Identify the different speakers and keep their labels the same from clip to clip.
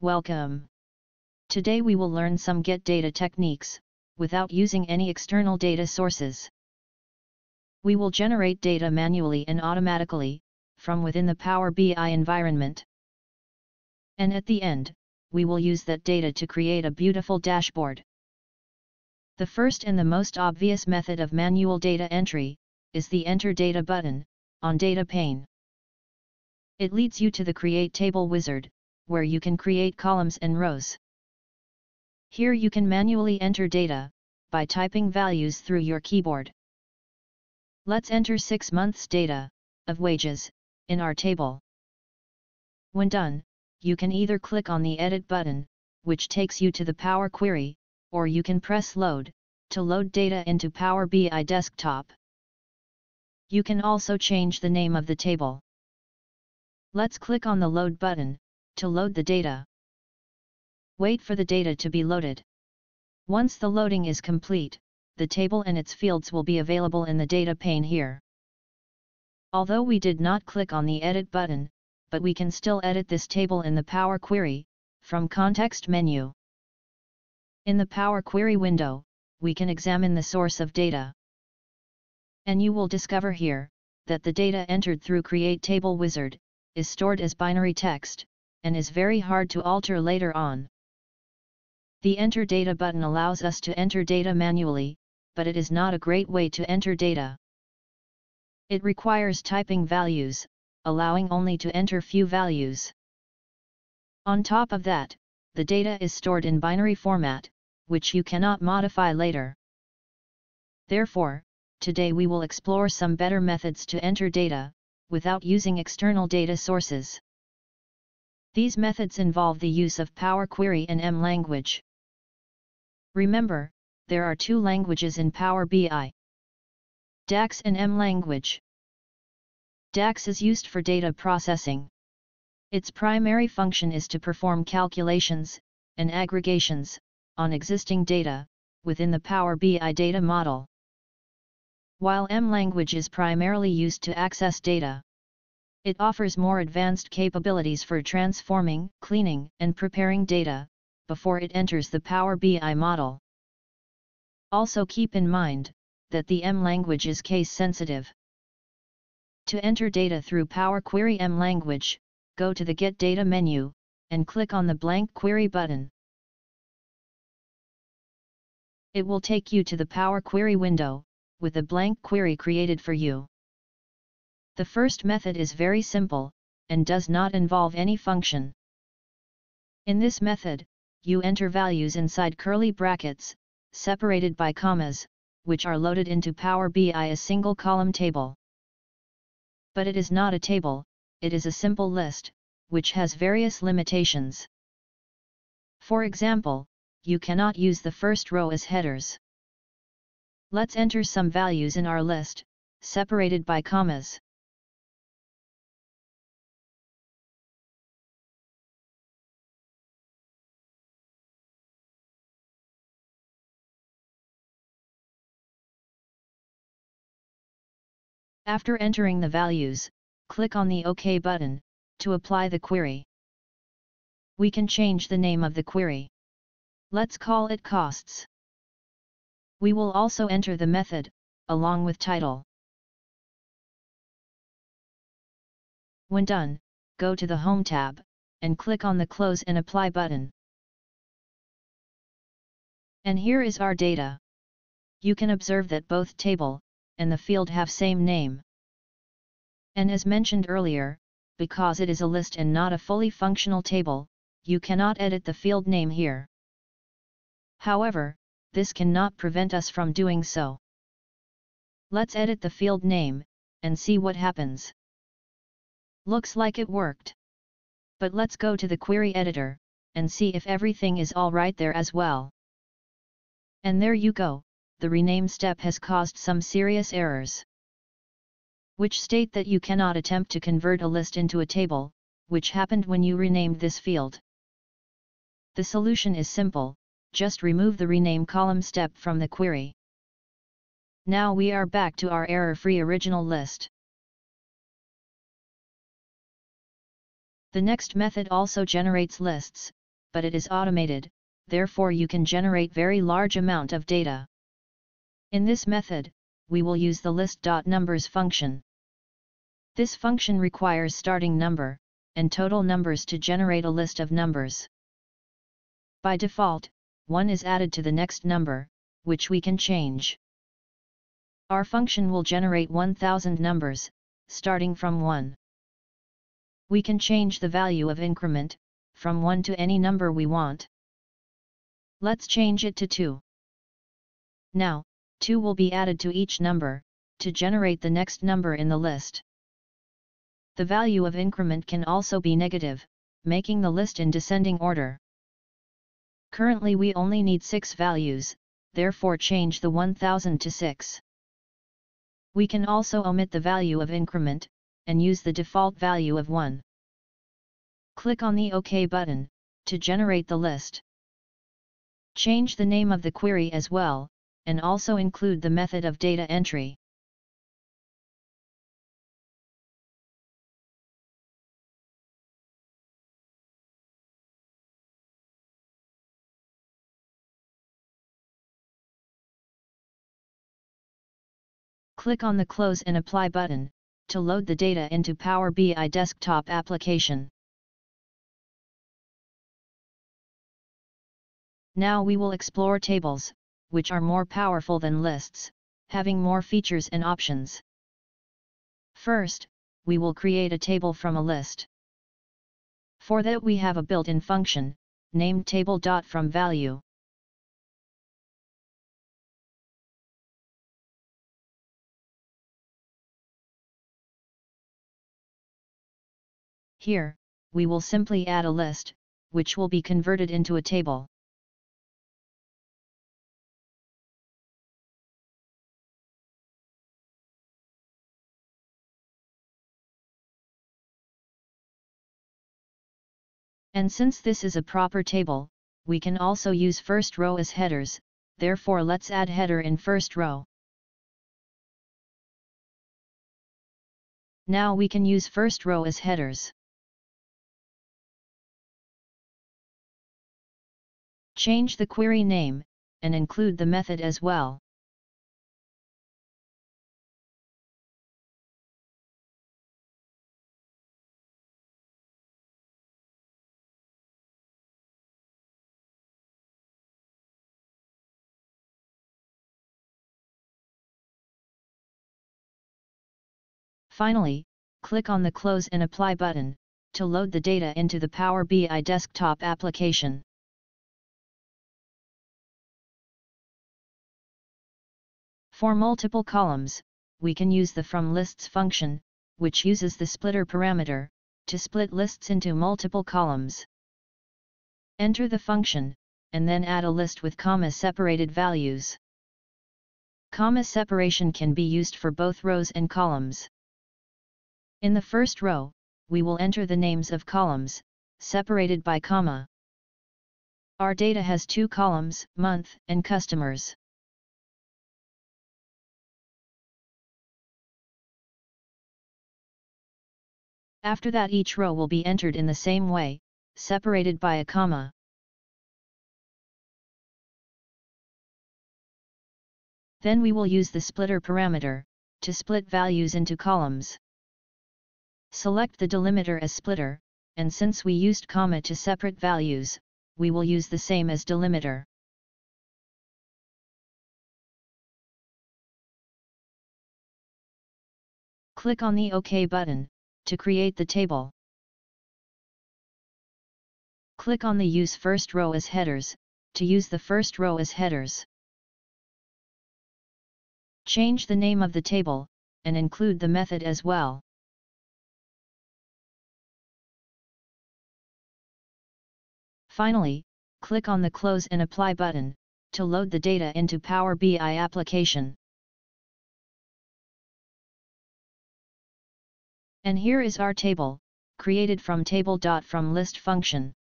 Speaker 1: Welcome. Today we will learn some get data techniques, without using any external data sources. We will generate data manually and automatically, from within the Power BI environment. And at the end, we will use that data to create a beautiful dashboard. The first and the most obvious method of manual data entry, is the Enter Data button, on Data pane. It leads you to the Create Table wizard, where you can create columns and rows. Here you can manually enter data, by typing values through your keyboard. Let's enter 6 months data, of wages, in our table. When done, you can either click on the Edit button, which takes you to the Power Query, or you can press Load, to load data into Power BI Desktop. You can also change the name of the table. Let's click on the Load button, to load the data. Wait for the data to be loaded. Once the loading is complete, the table and its fields will be available in the data pane here. Although we did not click on the Edit button, but we can still edit this table in the Power Query, from Context menu. In the Power Query window, we can examine the source of data. And you will discover here, that the data entered through Create Table Wizard, is stored as binary text, and is very hard to alter later on. The Enter Data button allows us to enter data manually, but it is not a great way to enter data. It requires typing values, allowing only to enter few values. On top of that, the data is stored in binary format, which you cannot modify later. Therefore, today we will explore some better methods to enter data, without using external data sources. These methods involve the use of Power Query and M language. Remember, there are two languages in Power BI. DAX and M language. DAX is used for data processing. Its primary function is to perform calculations, and aggregations, on existing data, within the Power BI data model. While M language is primarily used to access data. It offers more advanced capabilities for transforming, cleaning, and preparing data, before it enters the Power BI model. Also keep in mind, that the M language is case sensitive. To enter data through Power Query M language, go to the Get Data menu, and click on the blank query button. It will take you to the Power Query window, with a blank query created for you. The first method is very simple, and does not involve any function. In this method, you enter values inside curly brackets, separated by commas, which are loaded into Power BI a single column table. But it is not a table, it is a simple list, which has various limitations. For example, you cannot use the first row as headers. Let's enter some values in our list, separated by commas. After entering the values, click on the OK button, to apply the query. We can change the name of the query. Let's call it costs. We will also enter the method, along with title. When done, go to the Home tab, and click on the Close and Apply button. And here is our data. You can observe that both table, and the field have same name. And as mentioned earlier, because it is a list and not a fully functional table, you cannot edit the field name here. However, this cannot prevent us from doing so. Let's edit the field name, and see what happens. Looks like it worked. But let's go to the query editor, and see if everything is alright there as well. And there you go, the rename step has caused some serious errors. Which state that you cannot attempt to convert a list into a table, which happened when you renamed this field. The solution is simple, just remove the rename column step from the query. Now we are back to our error-free original list. The next method also generates lists, but it is automated, therefore you can generate very large amount of data. In this method, we will use the list.numbers function. This function requires starting number, and total numbers to generate a list of numbers. By default, 1 is added to the next number, which we can change. Our function will generate 1000 numbers, starting from 1. We can change the value of increment, from 1 to any number we want. Let's change it to 2. Now, 2 will be added to each number, to generate the next number in the list. The value of increment can also be negative, making the list in descending order. Currently we only need 6 values, therefore change the 1000 to 6. We can also omit the value of increment, and use the default value of 1. Click on the OK button, to generate the list. Change the name of the query as well, and also include the method of data entry. Click on the Close and Apply button, to load the data into Power BI desktop application. Now we will explore tables, which are more powerful than lists, having more features and options. First, we will create a table from a list. For that we have a built-in function, named table.fromValue. Here, we will simply add a list, which will be converted into a table. And since this is a proper table, we can also use first row as headers, therefore let's add header in first row. Now we can use first row as headers. Change the query name, and include the method as well. Finally, click on the Close and Apply button, to load the data into the Power BI desktop application. For multiple columns, we can use the From Lists function, which uses the splitter parameter, to split lists into multiple columns. Enter the function, and then add a list with comma-separated values. Comma separation can be used for both rows and columns. In the first row, we will enter the names of columns, separated by comma. Our data has two columns, month and customers. After that each row will be entered in the same way, separated by a comma. Then we will use the splitter parameter, to split values into columns. Select the delimiter as splitter, and since we used comma to separate values, we will use the same as delimiter. Click on the OK button, to create the table. Click on the Use first row as headers, to use the first row as headers. Change the name of the table, and include the method as well. Finally, click on the Close and Apply button, to load the data into Power BI application. And here is our table, created from table.fromList function.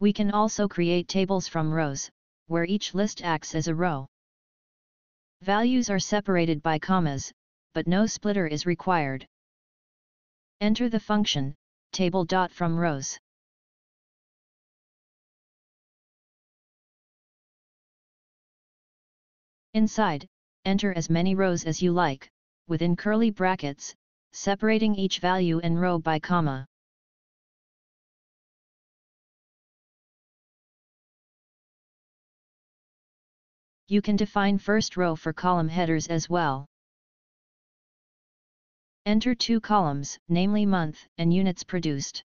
Speaker 1: We can also create tables from rows, where each list acts as a row. Values are separated by commas, but no splitter is required. Enter the function, table dot from rows. Inside, enter as many rows as you like, within curly brackets, separating each value and row by comma. You can define first row for column headers as well. Enter two columns, namely month and units produced.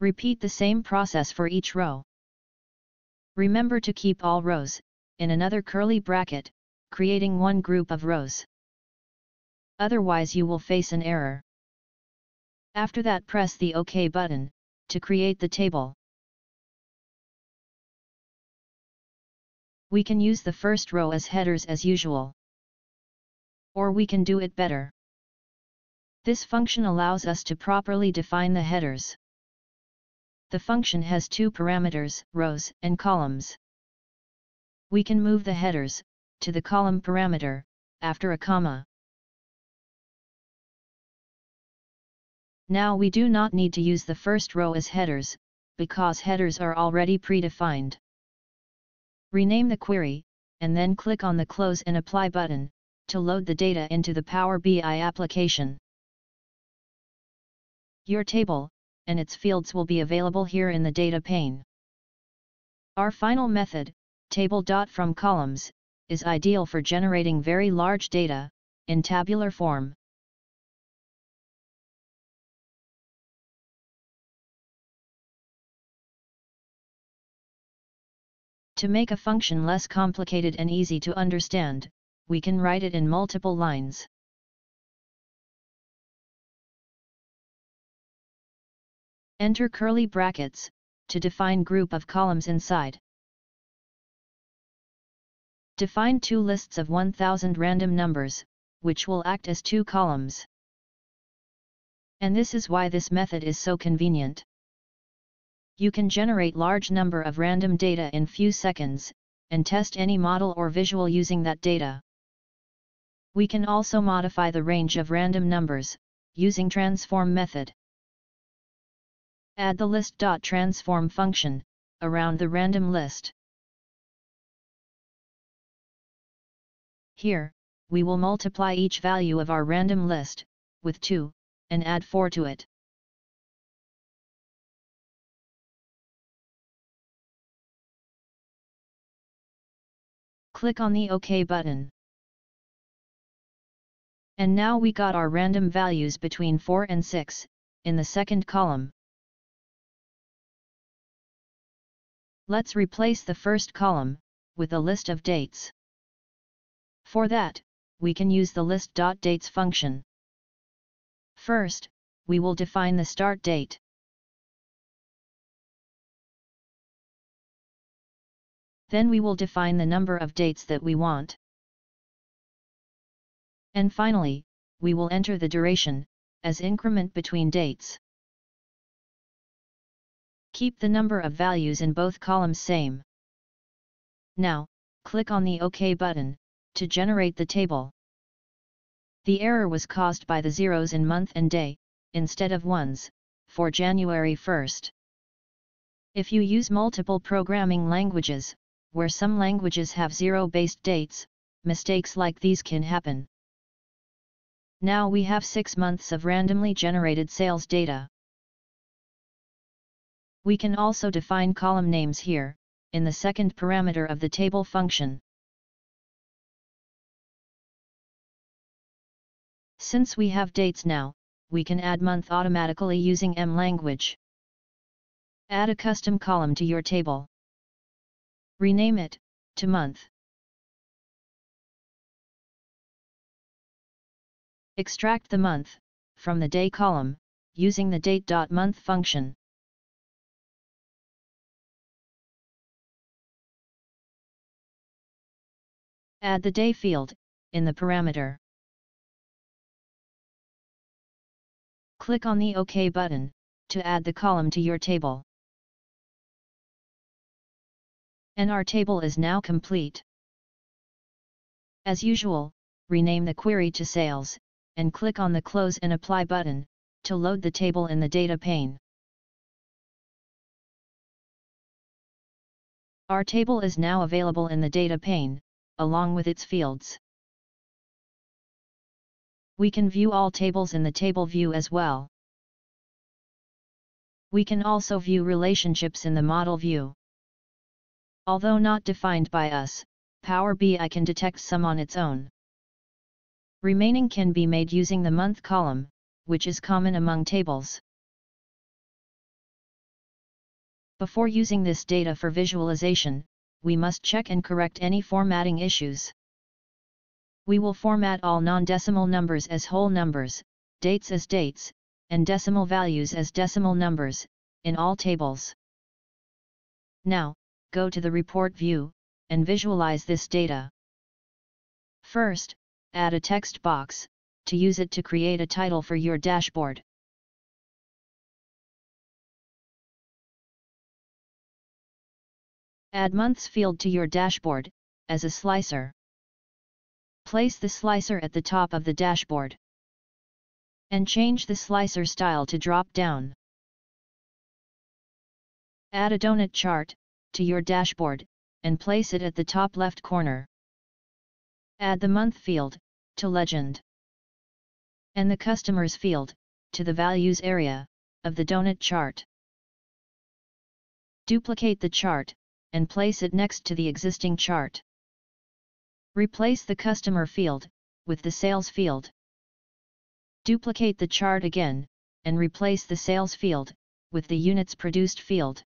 Speaker 1: Repeat the same process for each row. Remember to keep all rows, in another curly bracket, creating one group of rows. Otherwise you will face an error. After that press the OK button, to create the table. We can use the first row as headers as usual. Or we can do it better. This function allows us to properly define the headers. The function has two parameters, rows and columns. We can move the headers, to the column parameter, after a comma. Now we do not need to use the first row as headers, because headers are already predefined. Rename the query, and then click on the Close and Apply button, to load the data into the Power BI application. Your table, and its fields will be available here in the data pane. Our final method, table.fromColumns, is ideal for generating very large data, in tabular form. To make a function less complicated and easy to understand, we can write it in multiple lines. Enter curly brackets, to define group of columns inside. Define two lists of 1000 random numbers, which will act as two columns. And this is why this method is so convenient. You can generate large number of random data in few seconds, and test any model or visual using that data. We can also modify the range of random numbers, using transform method. Add the list.transform function, around the random list. Here, we will multiply each value of our random list, with 2, and add 4 to it. Click on the OK button. And now we got our random values between 4 and 6, in the second column. Let's replace the first column, with a list of dates. For that, we can use the list.dates function. First, we will define the start date. Then we will define the number of dates that we want. And finally, we will enter the duration, as increment between dates. Keep the number of values in both columns same. Now, click on the OK button, to generate the table. The error was caused by the zeros in month and day, instead of ones, for January 1st. If you use multiple programming languages, where some languages have zero-based dates, mistakes like these can happen. Now we have 6 months of randomly generated sales data. We can also define column names here, in the second parameter of the table function. Since we have dates now, we can add month automatically using M language. Add a custom column to your table. Rename it, to month. Extract the month, from the day column, using the date.month function. Add the day field, in the parameter. Click on the OK button, to add the column to your table. And our table is now complete. As usual, rename the query to Sales, and click on the Close and Apply button, to load the table in the data pane. Our table is now available in the data pane, along with its fields. We can view all tables in the table view as well. We can also view relationships in the model view. Although not defined by us, Power BI can detect some on its own. Remaining can be made using the month column, which is common among tables. Before using this data for visualization, we must check and correct any formatting issues. We will format all non-decimal numbers as whole numbers, dates as dates, and decimal values as decimal numbers, in all tables. Now, go to the report view, and visualize this data. First, add a text box, to use it to create a title for your dashboard. Add months field to your dashboard, as a slicer. Place the slicer at the top of the dashboard. And change the slicer style to drop down. Add a donut chart, to your dashboard, and place it at the top left corner. Add the month field, to legend. And the customers field, to the values area, of the donut chart. Duplicate the chart, and place it next to the existing chart. Replace the customer field, with the sales field. Duplicate the chart again, and replace the sales field, with the units produced field.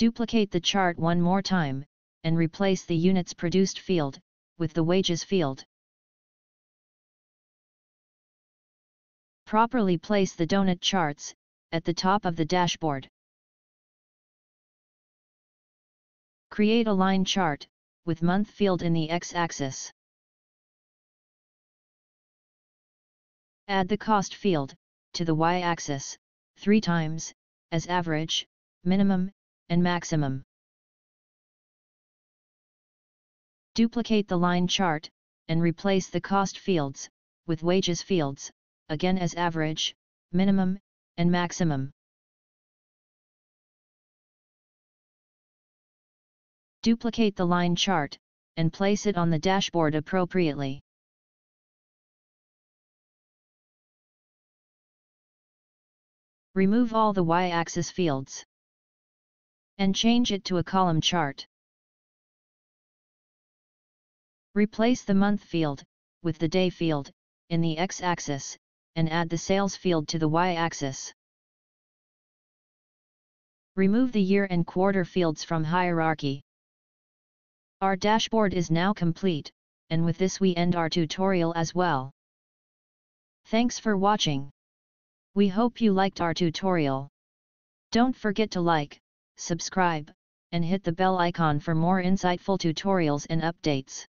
Speaker 1: Duplicate the chart one more time, and replace the units produced field, with the wages field. Properly place the donut charts, at the top of the dashboard. Create a line chart, with month field in the x-axis. Add the cost field, to the y-axis, three times, as average, minimum, and maximum. Duplicate the line chart, and replace the cost fields, with wages fields, again as average, minimum, and maximum. Duplicate the line chart, and place it on the dashboard appropriately. Remove all the y-axis fields. And change it to a column chart. Replace the month field, with the day field, in the x-axis, and add the sales field to the y-axis. Remove the year and quarter fields from hierarchy. Our dashboard is now complete, and with this we end our tutorial as well. Thanks for watching. We hope you liked our tutorial. Don't forget to like, subscribe, and hit the bell icon for more insightful tutorials and updates.